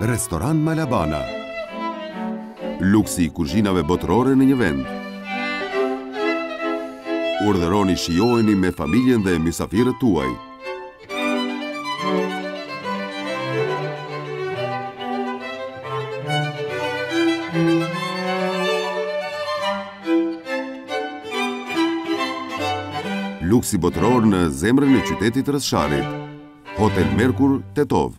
Restoran Malabana Luksi i kuzhinave botërore në një vend Urdhëroni shijojeni me familjen dhe mysafirët tuaj Luksi botëror në zemrën e qytetit rrëzë Sharrit. Hotel Merkur Tetovë.